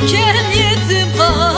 Küçücükken yetim kaldım